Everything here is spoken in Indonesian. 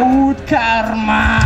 laut karma.